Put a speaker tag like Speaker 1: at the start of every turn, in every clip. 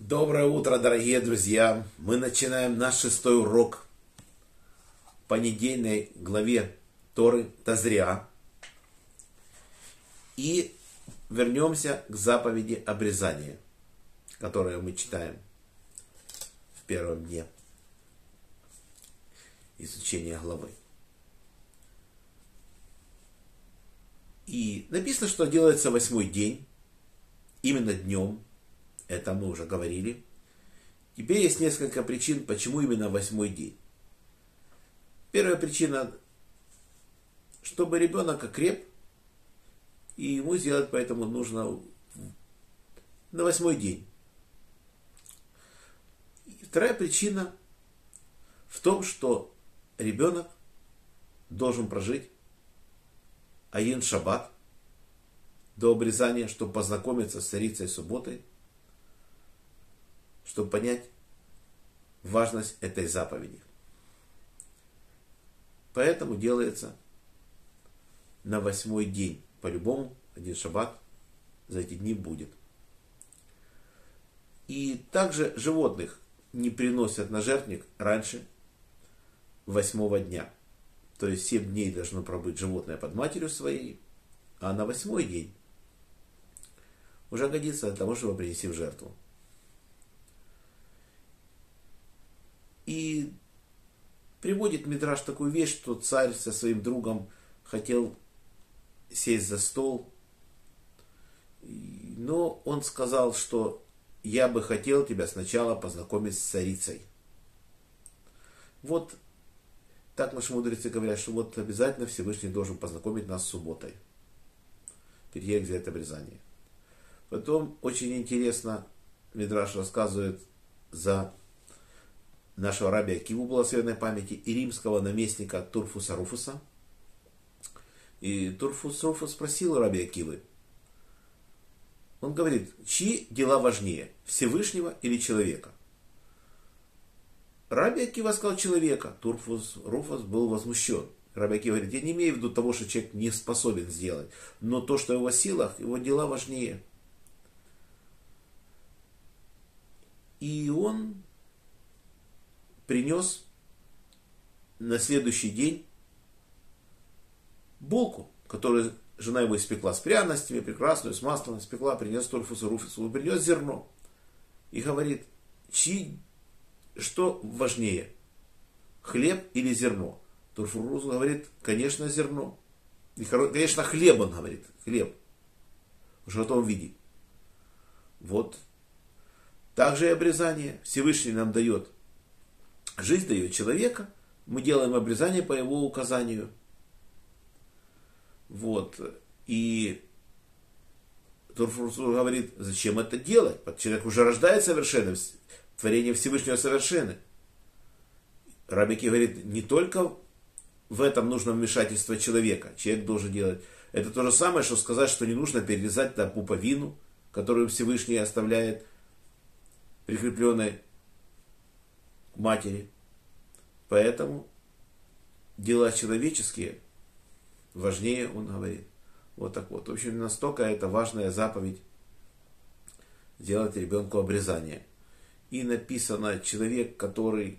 Speaker 1: Доброе утро, дорогие друзья! Мы начинаем наш шестой урок по недельной главе Торы Тазриа. И вернемся к заповеди обрезания, которую мы читаем в первом дне изучения главы. И написано, что делается восьмой день, именно днем, это мы уже говорили. Теперь есть несколько причин, почему именно восьмой день. Первая причина, чтобы ребенок окреп, и ему сделать поэтому нужно на восьмой день. И вторая причина в том, что ребенок должен прожить один шаббат до обрезания, чтобы познакомиться с царицей субботой – чтобы понять важность этой заповеди. Поэтому делается на восьмой день. По-любому один шаббат за эти дни будет. И также животных не приносят на жертвник раньше восьмого дня. То есть семь дней должно пробыть животное под матерью своей, а на восьмой день уже годится для того, чтобы принести в жертву. И приводит Мидраш такую вещь, что царь со своим другом хотел сесть за стол, но он сказал, что я бы хотел тебя сначала познакомить с царицей. Вот так наши мудрецы говорят, что вот обязательно Всевышний должен познакомить нас с субботой. Перед за это обрезание. Потом очень интересно Мидраш рассказывает за нашего раби Акиву благословенной памяти и римского наместника Турфуса Руфуса. И Турфус Руфус спросил раби Акивы, он говорит, чьи дела важнее, Всевышнего или человека? Раби Акива сказал человека. Турфус Руфус был возмущен. Раби Акива говорит, я не имею в виду того, что человек не способен сделать, но то, что его силах, его дела важнее. И он принес на следующий день булку, которую жена его испекла с пряностями, прекрасную, с маслом испекла, принес Торфусу Руфусу, принес зерно. И говорит, чьи, что важнее, хлеб или зерно? Турфурус говорит, конечно, зерно. И, конечно, хлеб, он говорит, хлеб. В готовом виде. Вот. Также и обрезание Всевышний нам дает Жизнь дает человека, мы делаем обрезание по его указанию. Вот. И Турфурс говорит, зачем это делать? Человек уже рождается совершенным, творение Всевышнего совершенно. Рабики говорит, не только в этом нужно вмешательство человека. Человек должен делать. Это то же самое, что сказать, что не нужно перерезать да, пуповину, которую Всевышний оставляет прикрепленной матери. Поэтому дела человеческие важнее, он говорит. Вот так вот. В общем, настолько это важная заповедь сделать ребенку обрезание. И написано, человек, который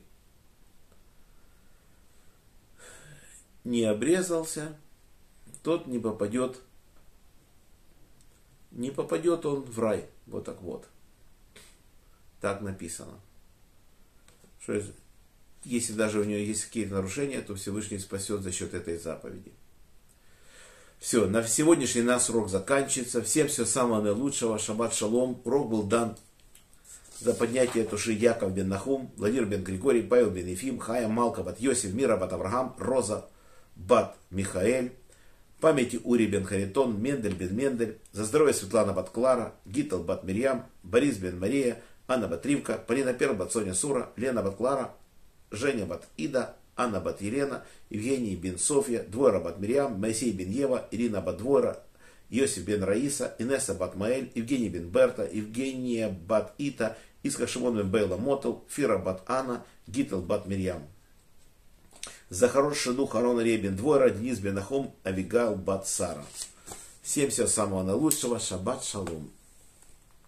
Speaker 1: не обрезался, тот не попадет, не попадет он в рай. Вот так вот. Так написано что если даже у нее есть какие-то нарушения, то Всевышний спасет за счет этой заповеди. Все, на сегодняшний нас урок заканчивается. Всем всего самого наилучшего. Шаббат шалом. Урок был дан за поднятие души Яков бен Нахум, Владимир бен Григорий, Павел бен Ефим, Хая Малка бат Йосиф, Мира бат Авраам, Роза бат Михаэль, памяти Ури бен Харитон, Мендель бен Мендель, за здоровье Светлана бат Клара, Гитл бат Мирьям, Борис бен Мария, Анна Бат Ривка, Полина Перл, Бат Соня Сура, Лена Бат Клара, Женя Бат Ида, Анна Бат Елена, Евгений Бен Софья, Двойра Бат Мирьям, Моисей Бен Ева, Ирина Бат Двойра, Иосиф Бен Раиса, Инесса Бат Маэль, Евгений Бен Берта, Евгения Бат Ита, Иска Шимон Бен Бейла Мотл, Фира Бат Анна, Гитл Бат Мирьям. За хороший дух Арона Ребен Двойра, Денис Бен Ахом, Авигал Бат Сара. Всем всего самого наилучшего. Шаббат шалом.